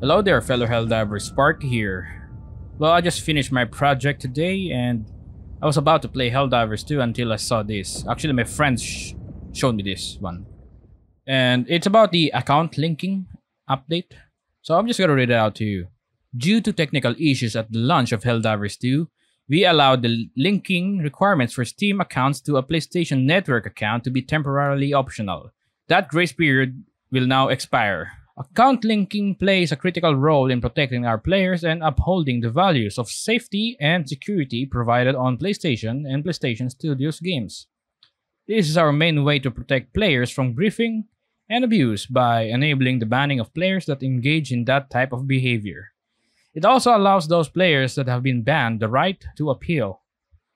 Hello there fellow Helldivers, Spark here. Well, I just finished my project today and I was about to play Helldivers 2 until I saw this. Actually, my friends sh showed me this one. And it's about the account linking update. So I'm just gonna read it out to you. Due to technical issues at the launch of Helldivers 2, we allowed the linking requirements for Steam accounts to a PlayStation Network account to be temporarily optional. That grace period will now expire. Account linking plays a critical role in protecting our players and upholding the values of safety and security provided on PlayStation and PlayStation Studios games. This is our main way to protect players from griefing and abuse by enabling the banning of players that engage in that type of behavior. It also allows those players that have been banned the right to appeal.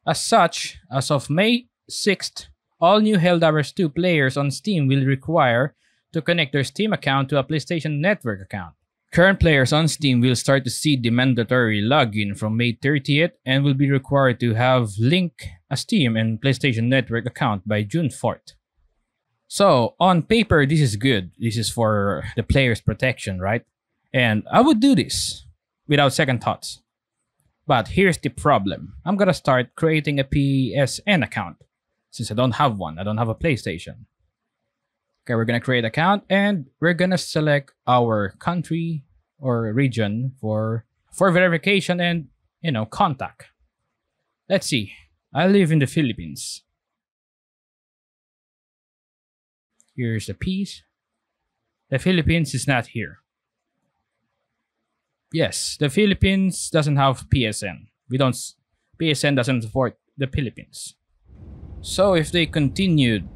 As such, as of May 6th, all new Helldivers 2 players on Steam will require to connect their Steam account to a PlayStation Network account. Current players on Steam will start to see the mandatory login from May 30th and will be required to have link a Steam and PlayStation Network account by June 4th. So, on paper, this is good. This is for the player's protection, right? And I would do this without second thoughts. But here's the problem. I'm gonna start creating a PSN account since I don't have one. I don't have a PlayStation. Okay, we're gonna create account and we're gonna select our country or region for for verification and you know contact. Let's see. I live in the Philippines. Here's the piece. The Philippines is not here. Yes, the Philippines doesn't have PSN. We don't PSN doesn't support the Philippines. So if they continued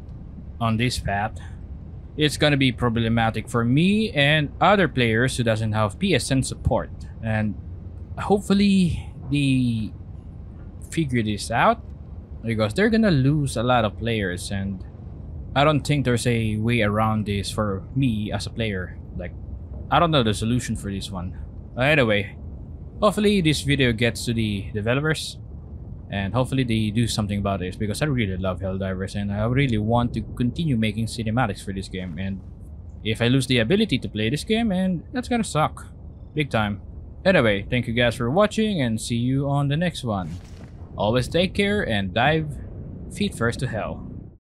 on this path, it's gonna be problematic for me and other players who doesn't have PSN support. And hopefully they figure this out because they're gonna lose a lot of players and I don't think there's a way around this for me as a player. Like, I don't know the solution for this one. Anyway, hopefully this video gets to the developers and hopefully they do something about this because I really love Helldivers and I really want to continue making cinematics for this game. And if I lose the ability to play this game and that's gonna suck. Big time. Anyway thank you guys for watching and see you on the next one. Always take care and dive feet first to hell